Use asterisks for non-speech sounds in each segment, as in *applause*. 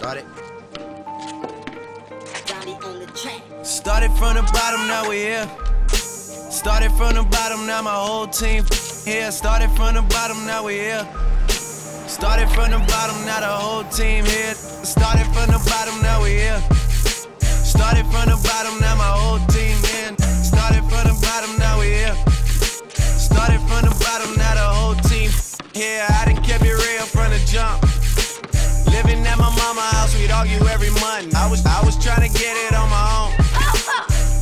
Started. Johnny on the track. Started from the bottom, now we're here. Started from the bottom, now my whole team here. Started from the bottom, now we here. Started from the bottom, now the whole team here. Started from the bottom, now we here. Started from the bottom, now my whole team in. Started from the bottom, now we're here. Started from the bottom, now the whole team here. I done kept it real from the jump. Living at my mama house, we'd argue every month. I was I was trying to get it on my own.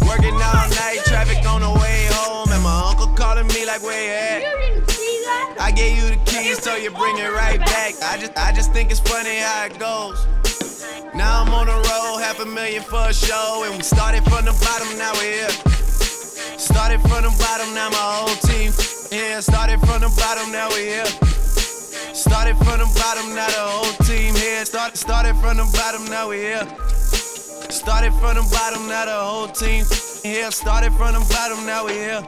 *laughs* Working all night, traffic on the way home, and my uncle calling me like, where you at? You didn't see that? I gave you the keys, so you bring it right back. I just, I just think it's funny how it goes. Now I'm on the road, half a million for a show, and we started from the bottom, now we're here. Started from the bottom, now my whole team here. Started from the bottom, now we're here. Started from the bottom, now the whole team here. Start, started from the bottom, now we here. Started from the bottom, now the whole team here. Started from the bottom, now we here.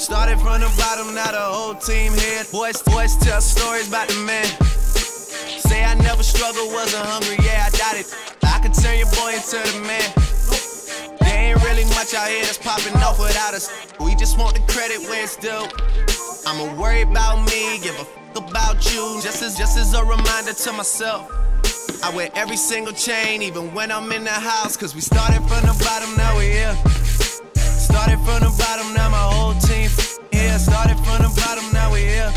Started from the bottom, now the whole team here. Boys, boys tell stories about the man. Say I never struggled, wasn't hungry, yeah, I doubt it. I could turn your boy into the man. There ain't really much out here that's popping off without us. We just want the credit where it's due. I'ma worry about me, give a fuck about you. Just as just as a reminder to myself. I wear every single chain, even when I'm in the house. Cause we started from the bottom, now we here. Started from the bottom, now my whole team here. Started from the bottom, now we here.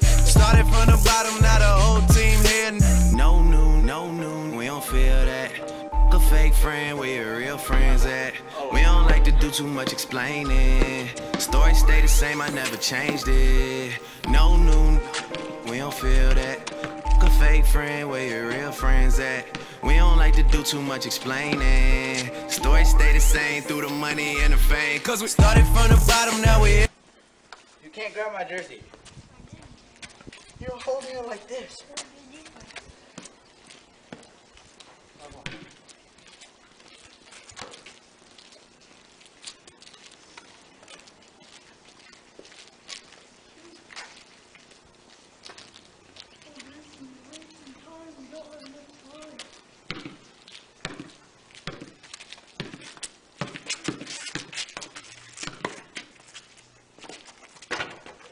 Started from the bottom, now the whole team here. No noon, no noon, we don't feel that. A fake friend, where your real friends at? We don't like to do too much explaining. Story stay the same, I never changed it. No noon, we don't feel that. A fake friend, where your real friends at? We don't like to do too much explaining. Story stay the same through the money and the fame. Cause we started from the bottom, now we here. You can't grab my jersey. You're holding it like this.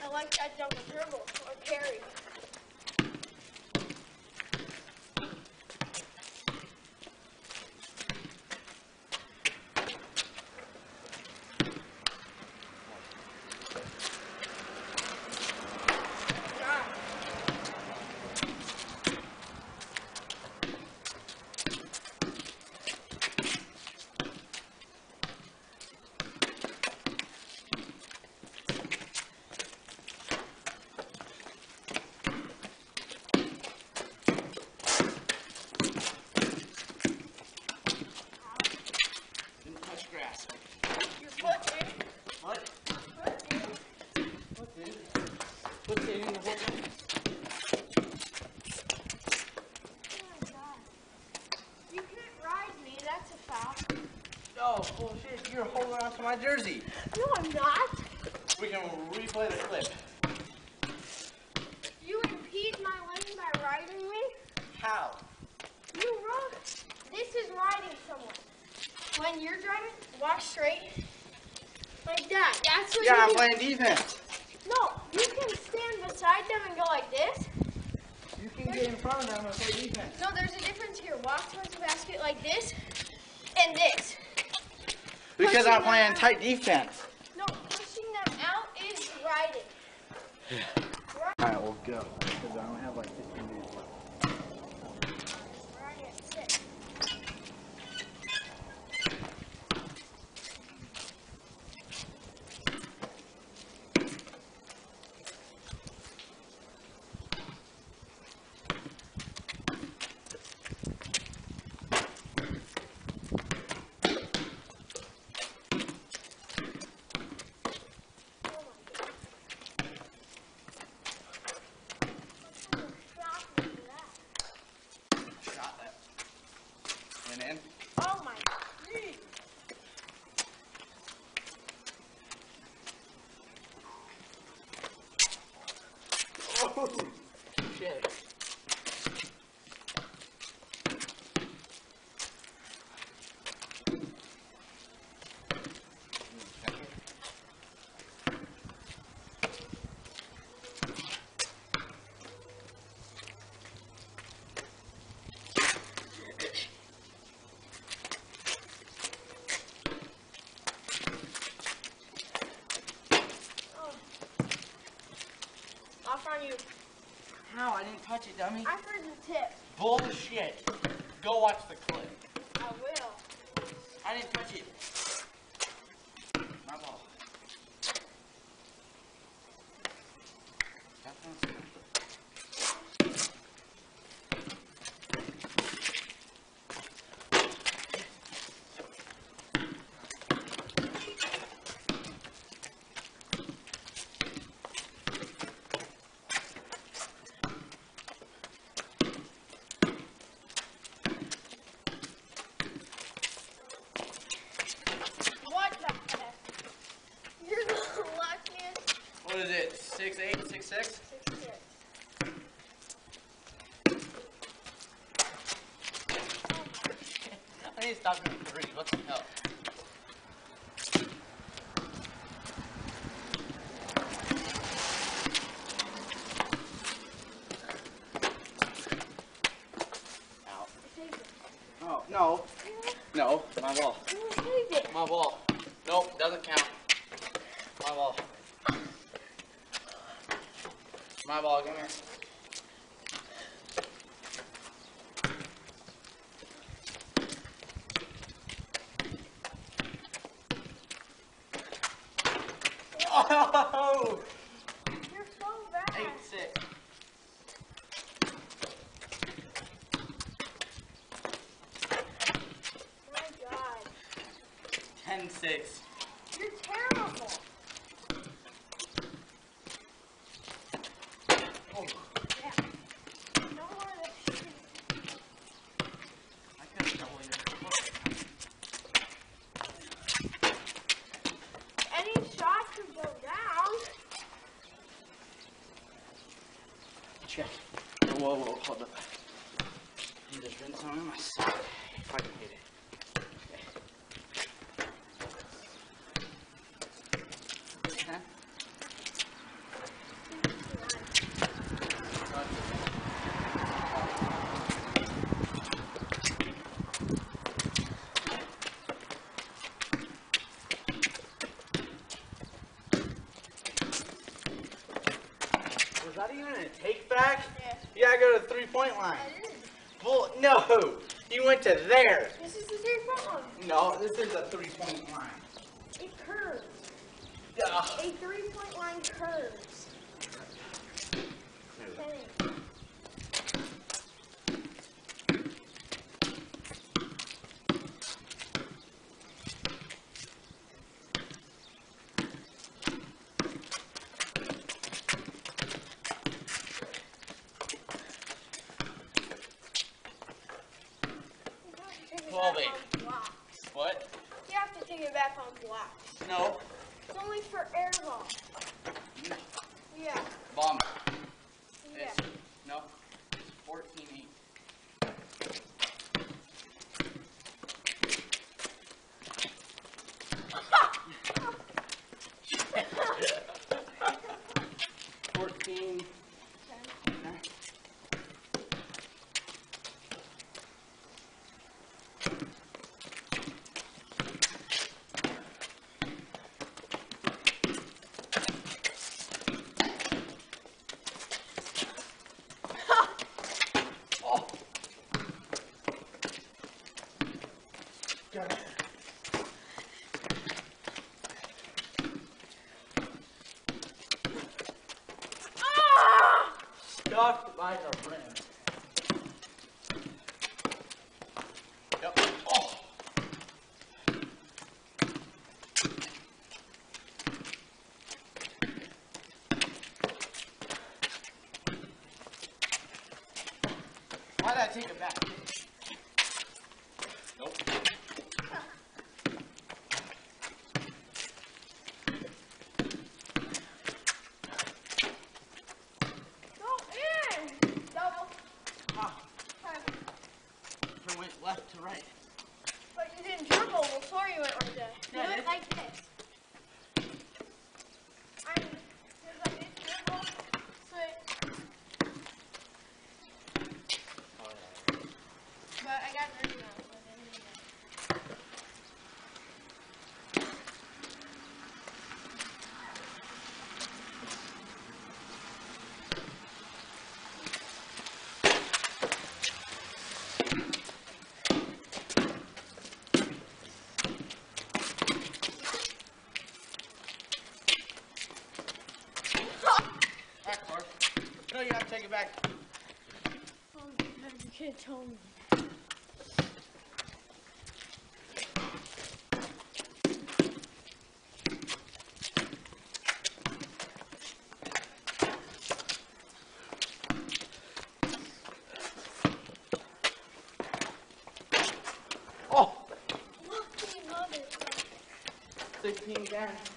I like that double dribble or carry. Didn't touch grass. Your foot, dude. What? Foot, dude. What, dude? What's it in the whole thing? Oh my god. You can't ride me, that's a foul. Oh, bullshit. You're holding on to my jersey. No, I'm not. We can replay the clip. You impede my lane by riding me? How? You wrong. This is riding someone. When you're driving, walk straight. Like that. That's what you. Yeah, I'm playing defense. No, you can stand beside them and go like this. You can get in front of them and play defense. No, there's a difference here. Walk towards the basket like this and this. Because I'm playing them. tight defense. No, pushing them out is riding. Alright, we'll go. Because I don't have touch it, dummy. I heard the tip. Bullshit. Go watch the clip. I will. I didn't touch it. My ball. That sounds good. What the heck? You're the luckiest. What is it? Six eight, six six? Six, six. I need to stop doing three. What the hell? Out. Take it. Oh, no. No, my ball. You take it. My ball. Nope, doesn't count. My ball. My ball, come here. Oh! You're so bad. Eight six. My God. Ten six. You're terrible. Oh, Yeah. No more of this shit. I could have double Any shot could go down. Check. Whoa, whoa, hold up. I'm just rinse some on my sock if I can hit it. Okay. Huh? Was that even a take back? Yeah. Gotta go to the three point line. Bull, no! You went to there. This is the three-point line. No, this is a three point line. It curves. Yeah. A three-point line curves. Kenny. You have to take it Twelve back eight. on blocks. What? You have to take it back on blocks. No. It's only for air ball. Yeah. Bomb. Yeah. It's, no. It's 14 8. *laughs* Fourteen. Oh. Got it. Ah! Stuck like a friend. Yep. Oh. Why did I take it back? Nope. Go in! Double. Ah, Five. it went left to right. But you didn't dribble before you went right there. Yeah, I you went did. like this. I mean, because I did dribble, so it, Oh, yeah. okay? take it back. Oh, you can't tell me. Oh! Look, we love it. 16 down.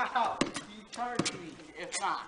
Wow! You charged me, if not.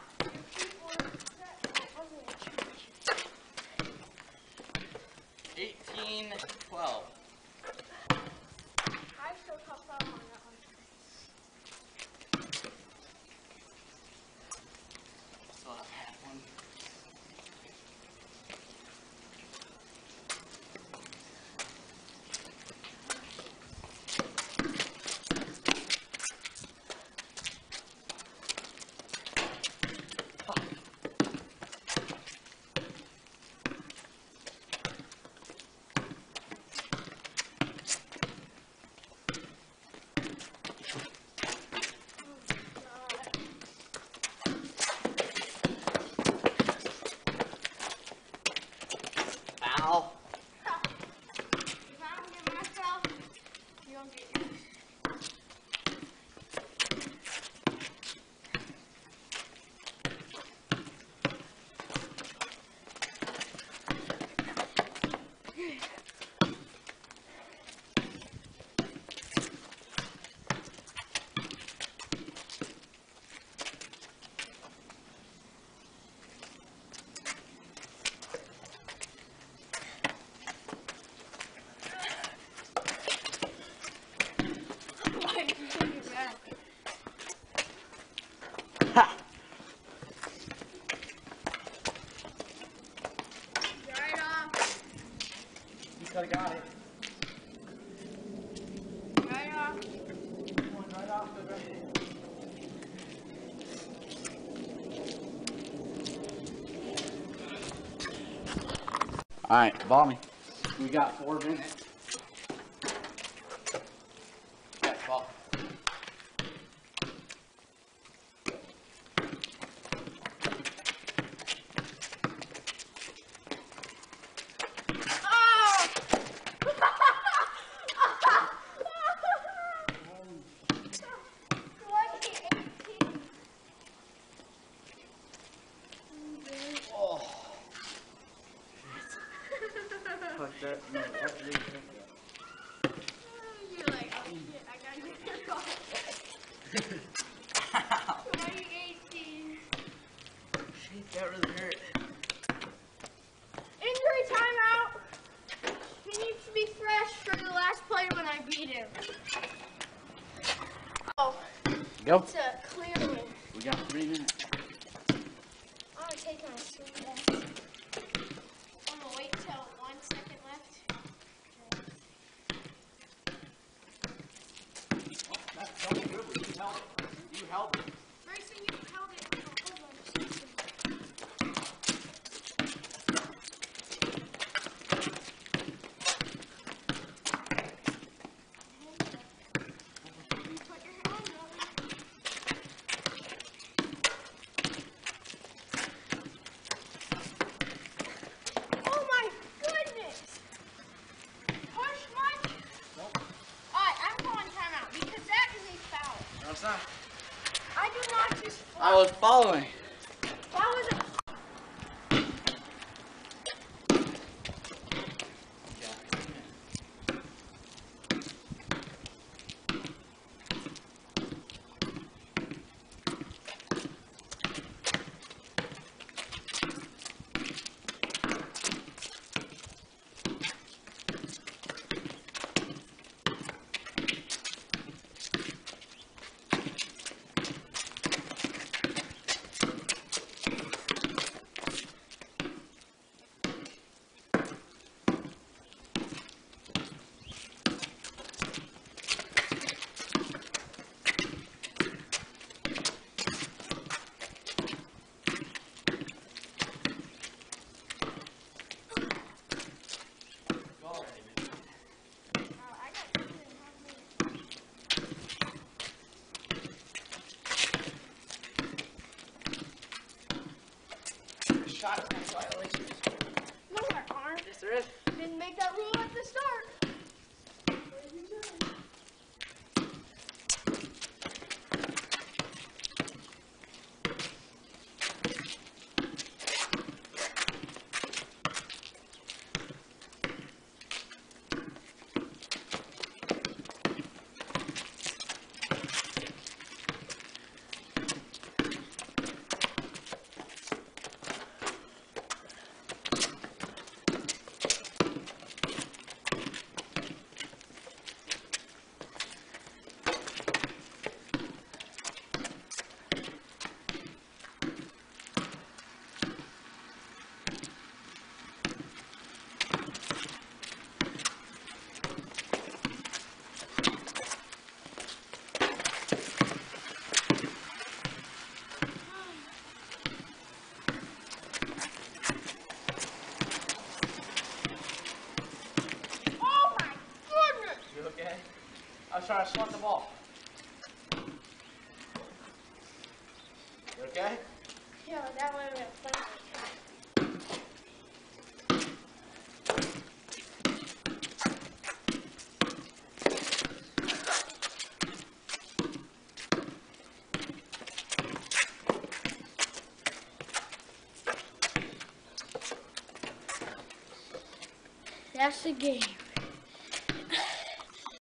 All right, Balmy, we got four minutes. It's uh, a clear. We got three minutes. I'm gonna take my swim back. I'm gonna wait till one second left. Oh, that's so good. You held it. You you held it. I was following. No, there aren't. Yes, there is. Didn't make that rule at the start. Trying to swat the ball. You okay? Yeah, that would have been funny. That's the game.